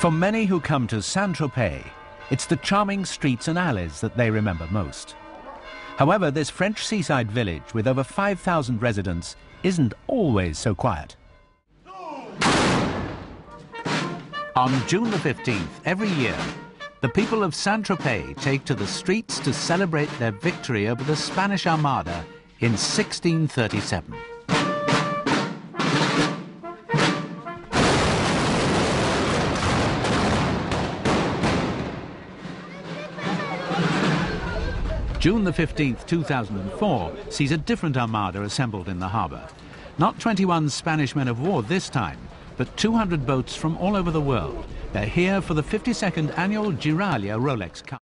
For many who come to Saint-Tropez, it's the charming streets and alleys that they remember most. However, this French seaside village with over 5,000 residents isn't always so quiet. On June the 15th, every year, the people of Saint-Tropez take to the streets to celebrate their victory over the Spanish Armada in 1637. June the 15th, 2004, sees a different armada assembled in the harbour. Not 21 Spanish men of war this time, but 200 boats from all over the world. They're here for the 52nd annual Giraglia Rolex Cup.